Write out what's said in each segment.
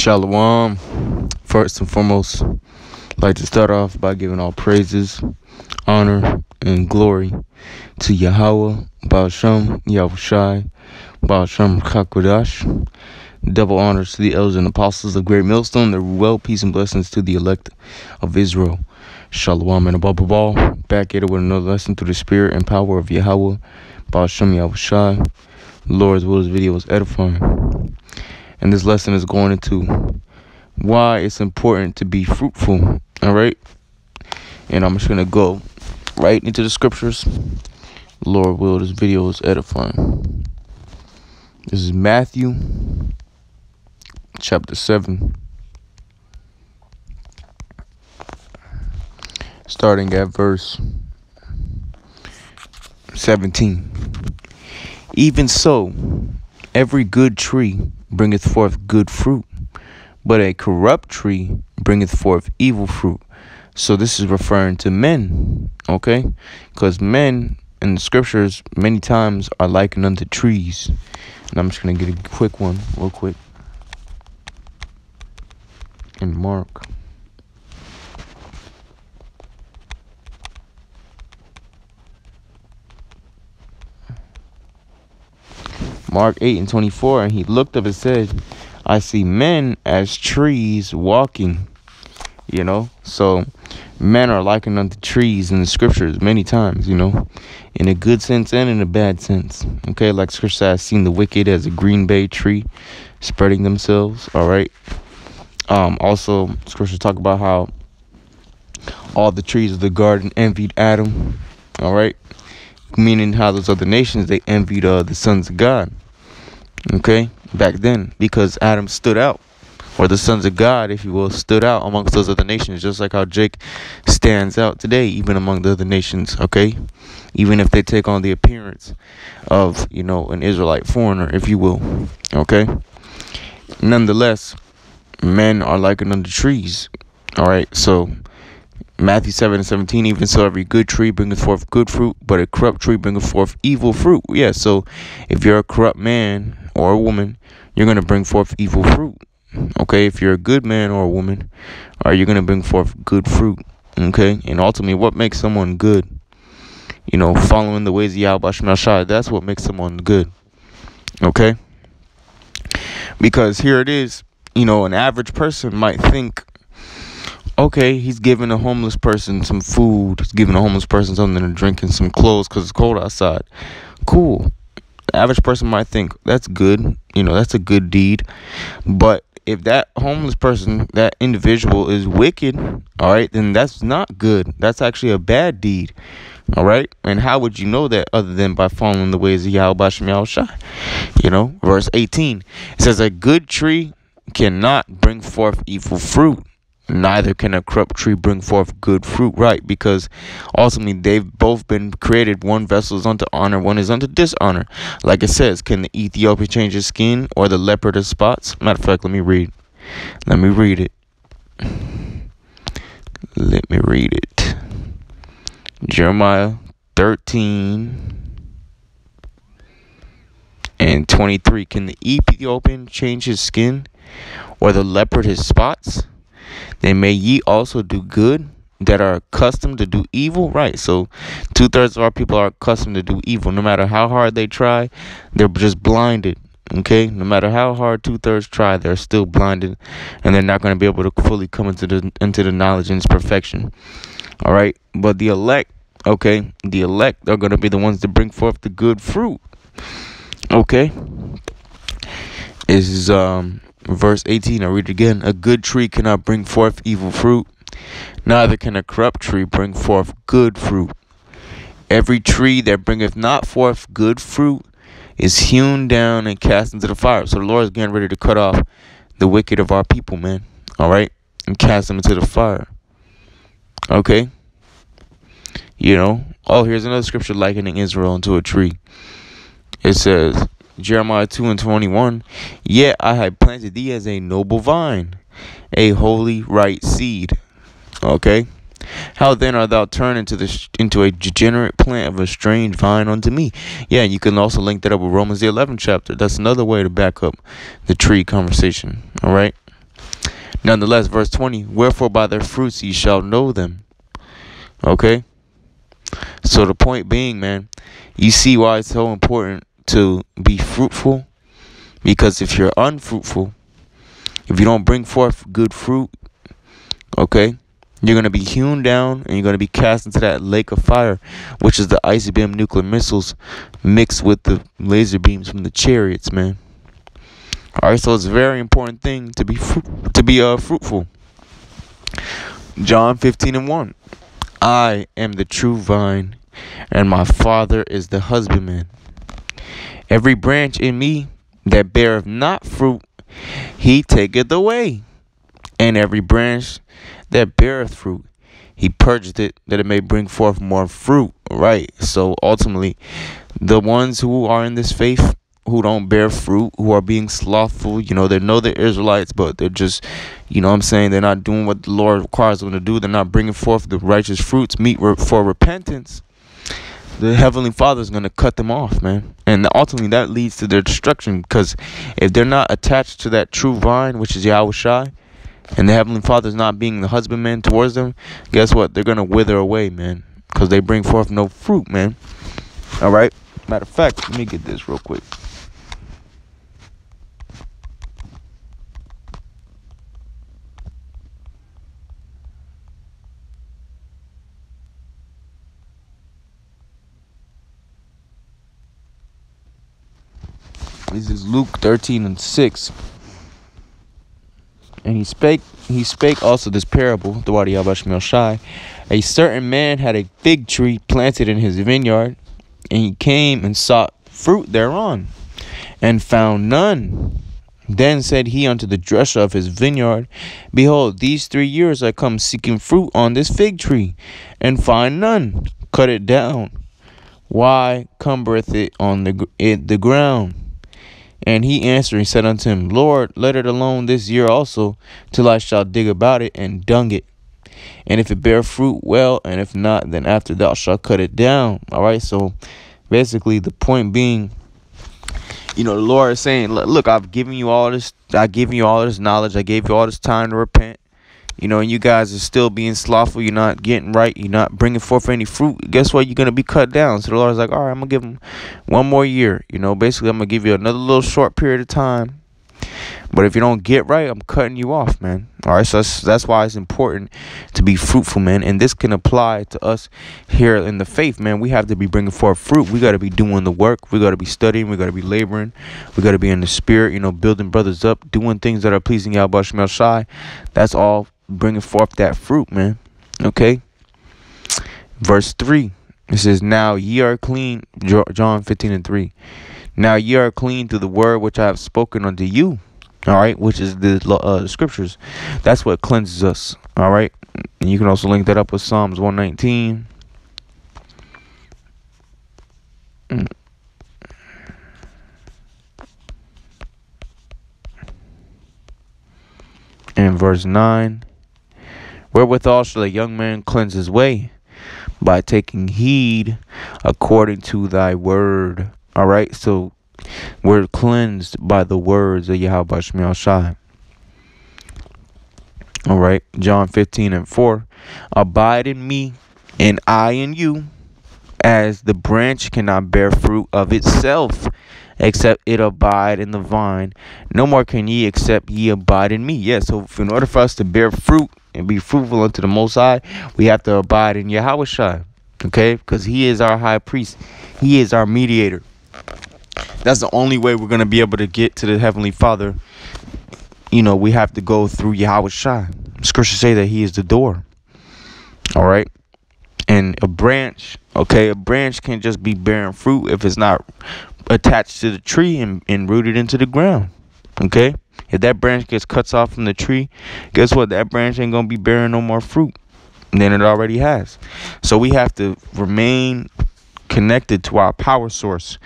Shalom. First and foremost, I'd like to start off by giving all praises, honor, and glory to Yahweh, Baal Yahushai, Shem Chakodash. Double honors to the elders and apostles of Great Millstone. Their well, peace, and blessings to the elect of Israel. Shalom and above all, back at it with another lesson through the spirit and power of Yahweh, Baal Yahushai. Lord's will, this video was edifying. And this lesson is going into why it's important to be fruitful. All right. And I'm just going to go right into the scriptures. Lord will, this video is edifying. This is Matthew chapter 7. Starting at verse 17. Even so, every good tree bringeth forth good fruit, but a corrupt tree bringeth forth evil fruit. So this is referring to men, okay? Because men in the scriptures many times are likened unto trees. And I'm just going to get a quick one, real quick. In Mark. Mark 8 and 24, and he looked up and said, I see men as trees walking. You know, so men are likened unto trees in the scriptures many times, you know, in a good sense and in a bad sense. Okay, like scripture says, seen the wicked as a green bay tree spreading themselves. All right. Um, also, scripture talk about how all the trees of the garden envied Adam. All right, meaning how those other nations they envied uh, the sons of God. Okay, back then because Adam stood out, or the sons of God, if you will, stood out amongst those other nations, just like how Jake stands out today, even among the other nations. Okay, even if they take on the appearance of you know an Israelite foreigner, if you will. Okay, nonetheless, men are likened unto trees. All right, so Matthew 7 and 17, even so every good tree bringeth forth good fruit, but a corrupt tree bringeth forth evil fruit. Yeah, so if you're a corrupt man or a woman, you're going to bring forth evil fruit. Okay, if you're a good man or a woman, are you going to bring forth good fruit? Okay, and ultimately, what makes someone good? You know, following the ways of Yahweh that's what makes someone good. Okay? Because here it is, you know, an average person might think okay, he's giving a homeless person some food, he's giving a homeless person something to drink and some clothes because it's cold outside. Cool. The average person might think that's good, you know, that's a good deed. But if that homeless person, that individual is wicked, all right, then that's not good. That's actually a bad deed. All right. And how would you know that other than by following the ways of Yahweh Shai? You know, verse 18. It says, A good tree cannot bring forth evil fruit neither can a corrupt tree bring forth good fruit right? Because ultimately they've both been created. One vessel is unto honor one is unto dishonor. Like it says can the ethiopian change his skin or the leopard his spots? Matter of fact let me read. Let me read it. Let me read it. Jeremiah 13 and 23 can the ethiopian change his skin or the leopard his spots then may ye also do good that are accustomed to do evil. Right. So two thirds of our people are accustomed to do evil. No matter how hard they try, they're just blinded. Okay, no matter how hard two thirds try, they're still blinded, and they're not going to be able to fully come into the into the knowledge and its perfection. All right, but the elect, okay, the elect are going to be the ones that bring forth the good fruit. Okay, is um Verse 18, I read it again. A good tree cannot bring forth evil fruit, neither can a corrupt tree bring forth good fruit. Every tree that bringeth not forth good fruit is hewn down and cast into the fire. So the Lord is getting ready to cut off the wicked of our people, man. All right? And cast them into the fire. Okay? You know? Oh, here's another scripture likening Israel into a tree. It says, Jeremiah 2 and 21. Yet I had planted thee as a noble vine, a holy right seed. Okay? How then art thou turned into the into a degenerate plant of a strange vine unto me? Yeah, and you can also link that up with Romans the 11th chapter. That's another way to back up the tree conversation. All right. Nonetheless, verse 20, wherefore by their fruits ye shall know them. Okay? So the point being, man, you see why it's so important to be fruitful? Because if you're unfruitful, if you don't bring forth good fruit, okay, you're going to be hewn down and you're going to be cast into that lake of fire, which is the ICBM nuclear missiles mixed with the laser beams from the chariots, man. All right, so it's a very important thing to be to be uh, fruitful. John 15 and 1. I am the true vine, and my Father is the husbandman. Every branch in me that beareth not fruit, he taketh away. And every branch that beareth fruit, he purged it that it may bring forth more fruit. Right. So ultimately, the ones who are in this faith who don't bear fruit, who are being slothful. You know, they know they're Israelites, but they're just, you know what I'm saying? They're not doing what the Lord requires them to do. They're not bringing forth the righteous fruits, meet for repentance. The Heavenly Father is going to cut them off, man. And ultimately, that leads to their destruction because if they're not attached to that true vine, which is Yahweh and the Heavenly Father is not being the husbandman towards them, guess what? They're going to wither away, man, because they bring forth no fruit, man. All right? Matter of fact, let me get this real quick. This is Luke 13 and 6. And he spake he spake also this parable, the Wadi Shai. A certain man had a fig tree planted in his vineyard, and he came and sought fruit thereon, and found none. Then said he unto the dresser of his vineyard, Behold, these three years I come seeking fruit on this fig tree, and find none. Cut it down. Why cumbereth it on the it, the ground? And he answered and said unto him, Lord, let it alone this year also, till I shall dig about it and dung it. And if it bear fruit, well, and if not, then after thou shalt cut it down. All right, so basically, the point being, you know, the Lord is saying, Look, I've given you all this, I've given you all this knowledge, I gave you all this time to repent you know, and you guys are still being slothful, you're not getting right, you're not bringing forth any fruit, guess what? You're going to be cut down. So the Lord's like, all right, I'm going to give them one more year. You know, basically, I'm going to give you another little short period of time. But if you don't get right, I'm cutting you off, man. All right, so that's, that's why it's important to be fruitful, man. And this can apply to us here in the faith, man. We have to be bringing forth fruit. We got to be doing the work. We got to be studying. We got to be laboring. We got to be in the spirit, you know, building brothers up, doing things that are pleasing Yahweh Shai. That's all bringing forth that fruit, man. Okay. Verse 3 it says, Now ye are clean, John 15 and 3. Now ye are clean through the word which I have spoken unto you. All right, which is the uh, scriptures. That's what cleanses us. All right. And you can also link that up with Psalms 119. And verse 9 Wherewithal shall a young man cleanse his way? By taking heed according to thy word. All right, so we're cleansed by the words of Yahweh Shemiel Shai. All right, John 15 and 4. Abide in me, and I in you, as the branch cannot bear fruit of itself, except it abide in the vine. No more can ye except ye abide in me. Yes, yeah, so in order for us to bear fruit, and be fruitful unto the Most High, we have to abide in Yahweh Shai. Okay? Because He is our high priest, He is our mediator. That's the only way we're going to be able to get to the Heavenly Father. You know, we have to go through Yahweh Shai. Scriptures say that He is the door. All right? And a branch, okay, a branch can just be bearing fruit if it's not attached to the tree and, and rooted into the ground. Okay? If that branch gets cut off from the tree, guess what? That branch ain't gonna be bearing no more fruit than it already has. So we have to remain connected to our power source,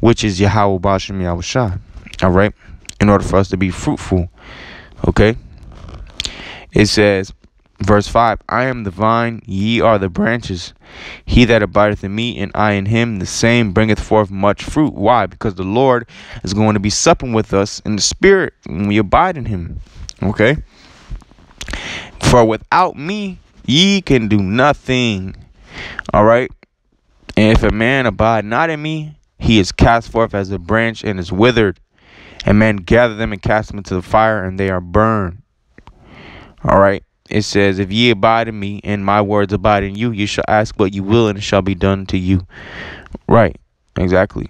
which is Yahweh Bashem Yahweh All right, in order for us to be fruitful. Okay. It says, Verse 5 I am the vine, ye are the branches. He that abideth in me, and I in him, the same bringeth forth much fruit. Why? Because the Lord is going to be supping with us in the Spirit when we abide in him. Okay? For without me, ye can do nothing. All right. And if a man abide not in me, he is cast forth as a branch and is withered. And men gather them and cast them into the fire, and they are burned. All right. It says, If ye abide in me, and my words abide in you, you shall ask what you will, and it shall be done to you. Right. Exactly.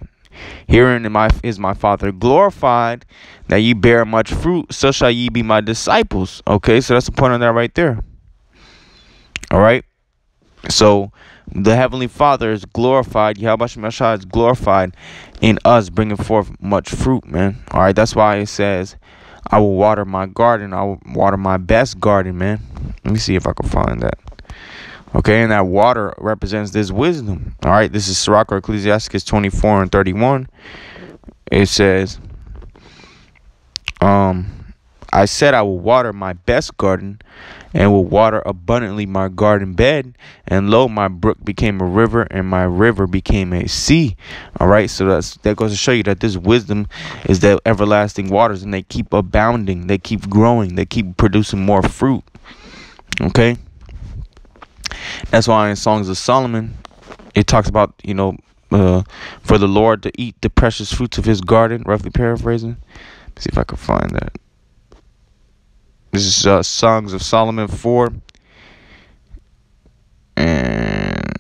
Herein my, is my Father glorified, that ye bear much fruit, so shall ye be my disciples. Okay, so that's the point on that right there. All right. So the Heavenly Father is glorified. Yahweh Shemashah is glorified in us bringing forth much fruit, man. All right. That's why it says, I will water my garden. I will water my best garden, man. Let me see if I can find that. Okay, and that water represents this wisdom. All right, this is Sirach or Ecclesiasticus 24 and 31. It says, um, I said I will water my best garden and will water abundantly my garden bed. And lo, my brook became a river, and my river became a sea. All right, so that's that goes to show you that this wisdom is the everlasting waters, and they keep abounding, they keep growing, they keep producing more fruit. Okay, that's why in Songs of Solomon, it talks about you know uh, for the Lord to eat the precious fruits of His garden. Roughly paraphrasing. Let's see if I can find that. This is uh, Songs of Solomon 4 and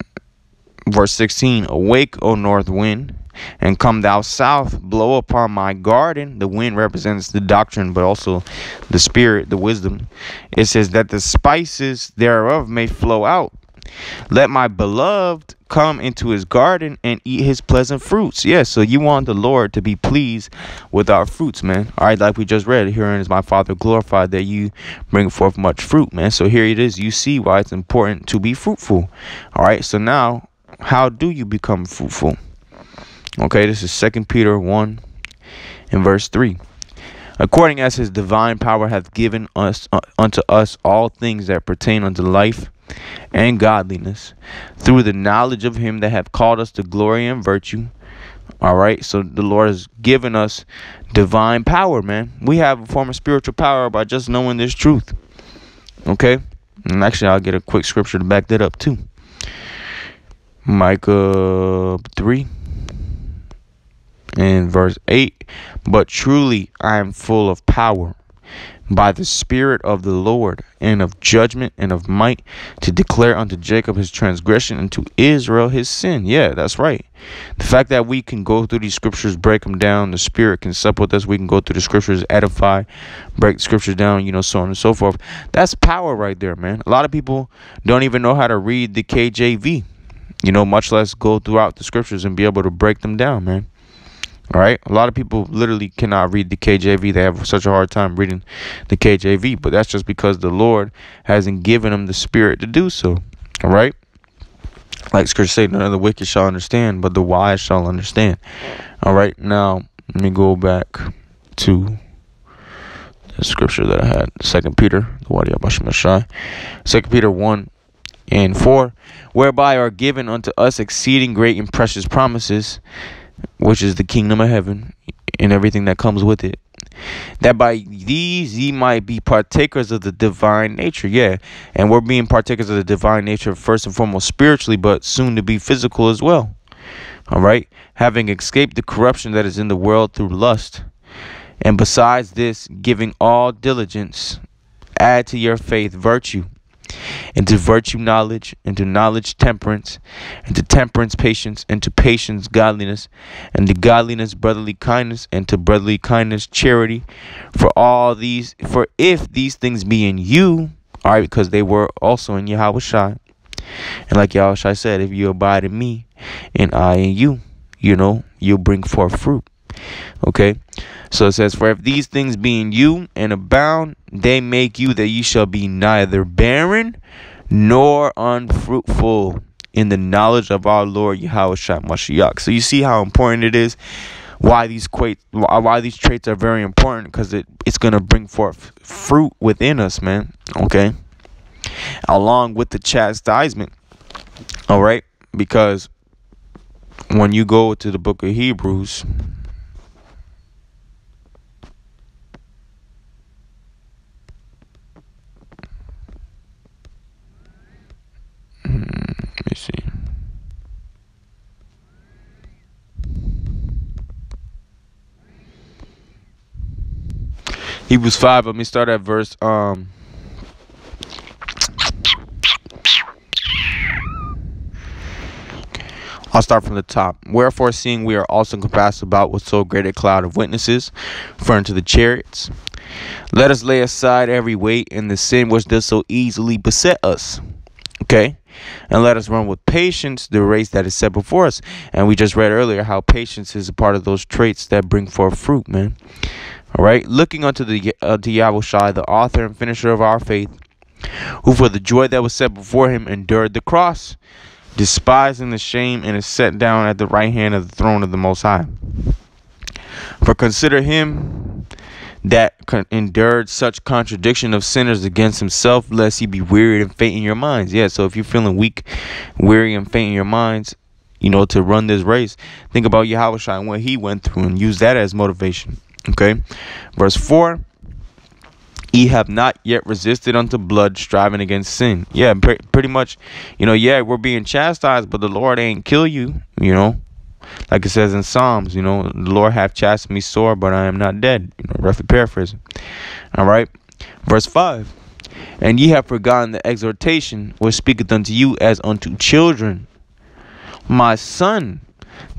verse 16. Awake, O north wind, and come thou south, blow upon my garden. The wind represents the doctrine, but also the spirit, the wisdom. It says that the spices thereof may flow out. Let my beloved come into his garden and eat his pleasant fruits. Yes, yeah, so you want the Lord to be pleased with our fruits, man. All right, like we just read, herein is my Father glorified that you bring forth much fruit, man. So here it is. You see why it's important to be fruitful. All right, so now how do you become fruitful? Okay, this is Second Peter 1 and verse 3 according as his divine power hath given us uh, unto us all things that pertain unto life and godliness through the knowledge of him that hath called us to glory and virtue. All right, so the Lord has given us divine power, man. We have a form of spiritual power by just knowing this truth. Okay, and actually, I'll get a quick scripture to back that up too. Micah 3 and verse 8 But truly I am full of power by the Spirit of the Lord, and of judgment and of might, to declare unto Jacob his transgression and to Israel his sin. Yeah, that's right. The fact that we can go through these scriptures, break them down, the Spirit can sup with us, we can go through the scriptures, edify, break the scriptures down, you know, so on and so forth. That's power right there, man. A lot of people don't even know how to read the KJV, you know, much less go throughout the scriptures and be able to break them down, man. All right. A lot of people literally cannot read the KJV. They have such a hard time reading the KJV, but that's just because the Lord hasn't given them the spirit to do so. All right. Like Scripture said, none of the wicked shall understand, but the wise shall understand. All right. Now, let me go back to the scripture that I had. Second Peter, the Wadi. Second Peter 1 and 4, whereby are given unto us exceeding great and precious promises which is the kingdom of heaven and everything that comes with it. That by these ye might be partakers of the divine nature. Yeah. And we're being partakers of the divine nature first and foremost spiritually, but soon to be physical as well. All right. Having escaped the corruption that is in the world through lust. And besides this, giving all diligence, add to your faith virtue into virtue knowledge, into knowledge temperance, into temperance patience, into patience godliness, and to godliness brotherly kindness, and to brotherly kindness charity. For all these, for if these things be in you, all right, because they were also in Yahweh. And like Yahweh said, if you abide in me, and I in you, you know, you'll bring forth fruit. Okay. So it says, For if these things be in you and abound, they make you that ye shall be neither barren nor unfruitful in the knowledge of our Lord Yahweh Mashiach. So you see how important it is why these quite why these traits are very important because it, it's gonna bring forth fruit within us, man. Okay. Along with the chastisement. All right, because when you go to the book of Hebrews, Hmm, let me see. He was five. Let me start at verse um. I'll start from the top. Wherefore, seeing we are also compassed about with so great a cloud of witnesses, referring to the chariots, let us lay aside every weight and the sin which does so easily beset us Okay? And let us run with patience the race that is set before us. And we just read earlier how patience is a part of those traits that bring forth fruit, man. All right? Looking unto the uh, to the author and finisher of our faith, who for the joy that was set before him endured the cross despising the shame, and is set down at the right hand of the throne of the Most High. For consider him that endured such contradiction of sinners against himself, lest he be wearied and faint in your minds. Yeah, so if you're feeling weak, weary, and faint in your minds, you know, to run this race, think about Yahweh and what he went through and use that as motivation. Okay. Verse 4 ye have not yet resisted unto blood, striving against sin. Yeah, pre- pretty much, you know, yeah, we're being chastised, but the Lord ain't kill you, you know. Like it says in Psalms, you know, the Lord hath chastened me sore, but I am not dead. You know, roughly paraphrasing. All right. Verse 5. And ye have forgotten the exhortation which speaketh unto you as unto children. My son,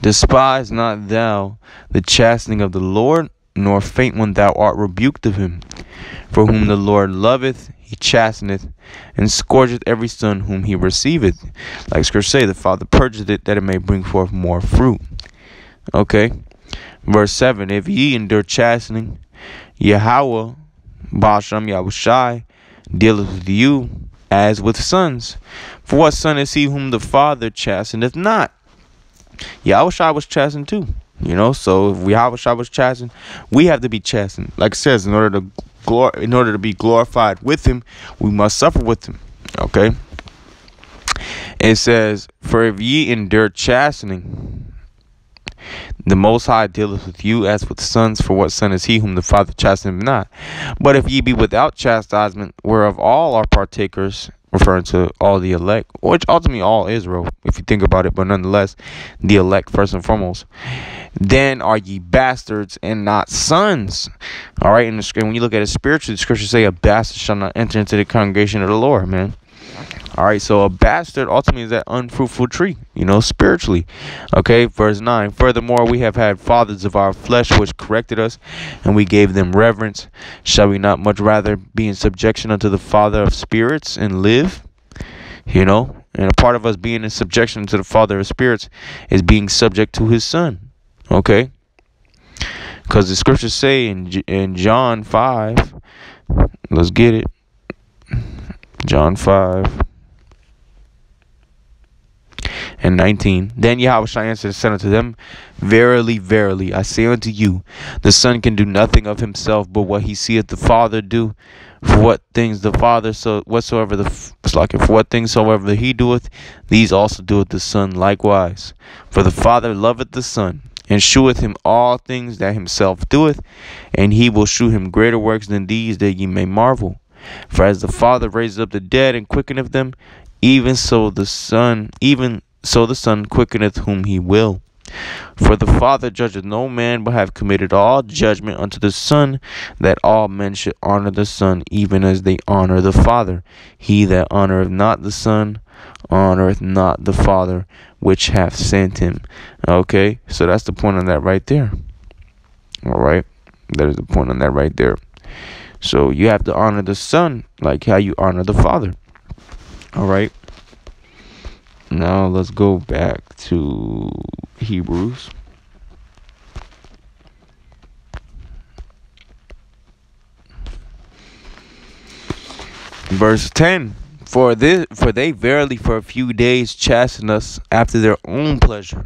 despise not thou the chastening of the Lord, nor faint when thou art rebuked of him. For whom the Lord loveth, he chasteneth, and scourgeth every son whom he receiveth. Like Scripture say, the Father purgeth it that it may bring forth more fruit. Okay. Verse 7 If ye endure chastening, Yahweh, Basham Yahushai, dealeth with you as with sons. For what son is he whom the Father chasteneth not? Yahushai was chastened too. You know, so if a was chastened, we have to be chastened. Like it says, in order to glor- in order to be glorified with him, we must suffer with him. Okay. It says, For if ye endure chastening, the Most High dealeth with you as with sons, for what son is he whom the Father chasteneth not? But if ye be without chastisement, whereof all are partakers, referring to all the elect, which ultimately all Israel, if you think about it, but nonetheless, the elect first and foremost. Then are ye bastards and not sons. All right, in the scripture, when you look at it spiritual scripture say a bastard shall not enter into the congregation of the Lord, man. All right, so a bastard ultimately is that unfruitful tree, you know, spiritually. Okay, verse 9. Furthermore, we have had fathers of our flesh which corrected us, and we gave them reverence. Shall we not much rather be in subjection unto the Father of spirits and live? You know, and a part of us being in subjection to the Father of spirits is being subject to his Son. Okay? Because the scriptures say in, in John 5, let's get it. John 5 and 19. Then Yahweh shall answer and said unto them, Verily, verily, I say unto you, the Son can do nothing of himself but what he seeth the Father do. For what things the Father so whatsoever the like for what things soever he doeth, these also doeth the Son likewise. For the Father loveth the Son, and sheweth him all things that himself doeth, and he will shew him greater works than these that ye may marvel. For as the Father raises up the dead and quickeneth them, even so the Son, even so the Son quickeneth whom he will. For the Father judgeth no man, but have committed all judgment unto the Son, that all men should honor the Son, even as they honor the Father. He that honoreth not the Son honoreth not the Father which hath sent him. Okay, so that's the point on that right there. All right, that is the point on that right there. So you have to honor the Son like how you honor the Father. All right. Now let's go back to Hebrews. Verse 10 For this for they verily for a few days chasten us after their own pleasure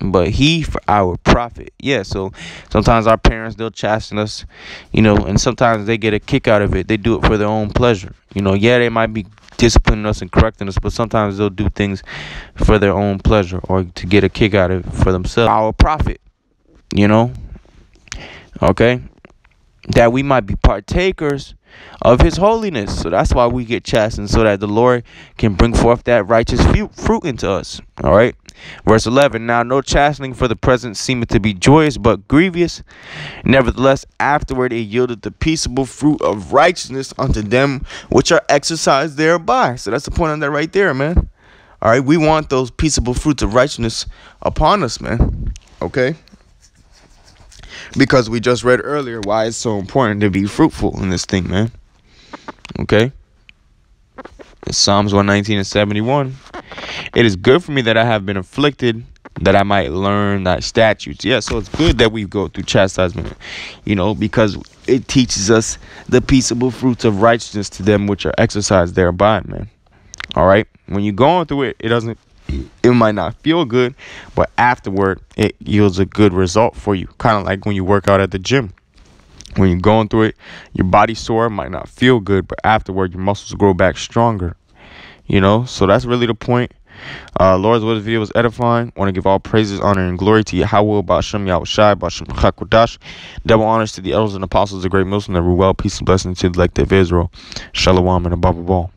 but he for our profit. Yeah, so sometimes our parents they'll chasten us, you know, and sometimes they get a kick out of it. They do it for their own pleasure. You know, yeah, they might be disciplining us and correcting us, but sometimes they'll do things for their own pleasure or to get a kick out of it for themselves. Our profit, you know. Okay? That we might be partakers of his holiness. So that's why we get chastened, so that the Lord can bring forth that righteous fruit into us. All right. Verse 11 Now no chastening for the present seemeth to be joyous, but grievous. Nevertheless, afterward it yielded the peaceable fruit of righteousness unto them which are exercised thereby. So that's the point on that right there, man. All right, we want those peaceable fruits of righteousness upon us, man. Okay? Because we just read earlier why it's so important to be fruitful in this thing, man. Okay? Psalms 119 and 71. It is good for me that I have been afflicted, that I might learn thy statutes. Yeah, so it's good that we go through chastisement, you know, because it teaches us the peaceable fruits of righteousness to them which are exercised thereby, man. All right. When you're going through it, it doesn't it might not feel good, but afterward it yields a good result for you. Kind of like when you work out at the gym. When you're going through it, your body sore might not feel good, but afterward your muscles grow back stronger. You know, so that's really the point. Uh, Lord's what this video was edifying. Want to give all praises, honor, and glory to Yahweh, Bashem, Yahushai, Bashem, Chakodash. Double honors to the elders and apostles, the Great Millstone, the well, peace and blessings to the elect of Israel. Shalom and above all.